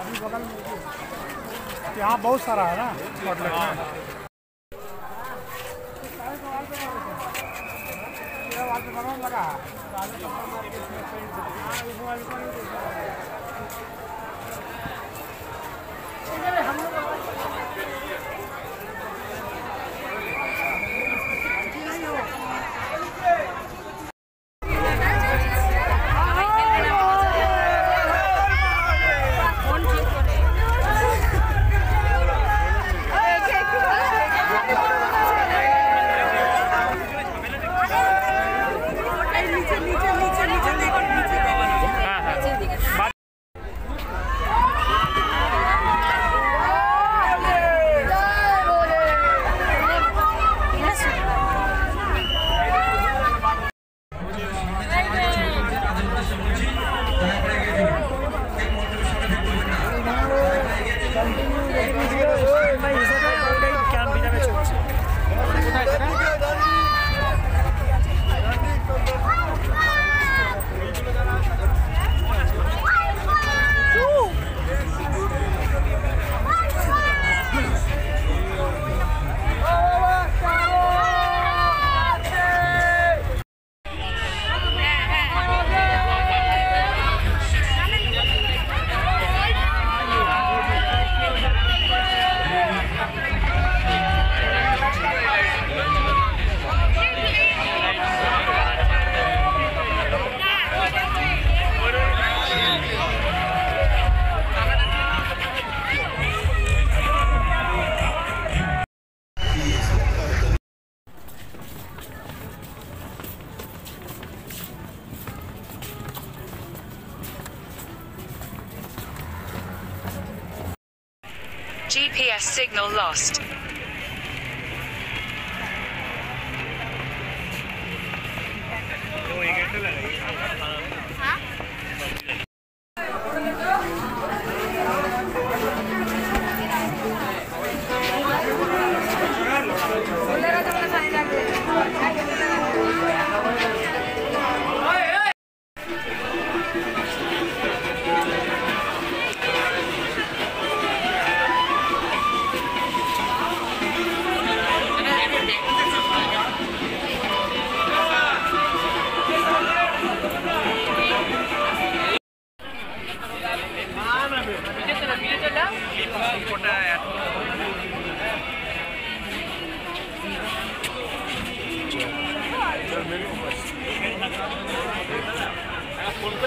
अभी बगल में यहाँ बहुत सारा है ना? मतलब लगा। GPS signal lost.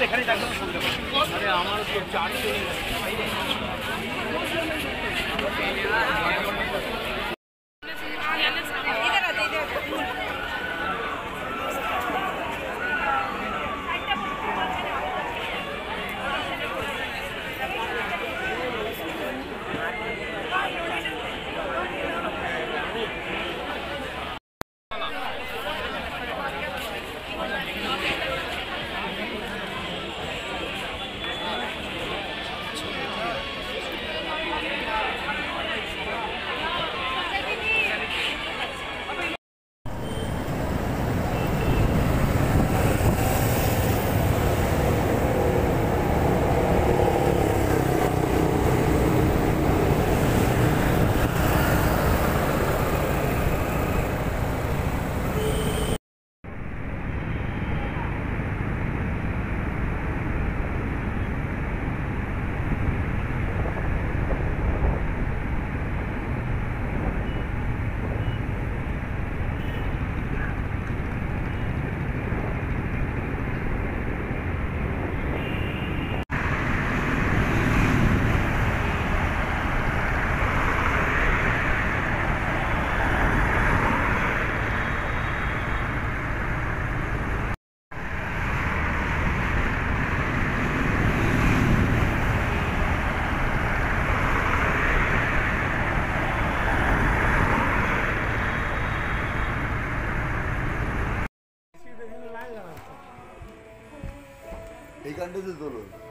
এখানে ডাক্তার আরে আমার তো চারটে कंधे से दो लोग